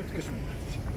Es un...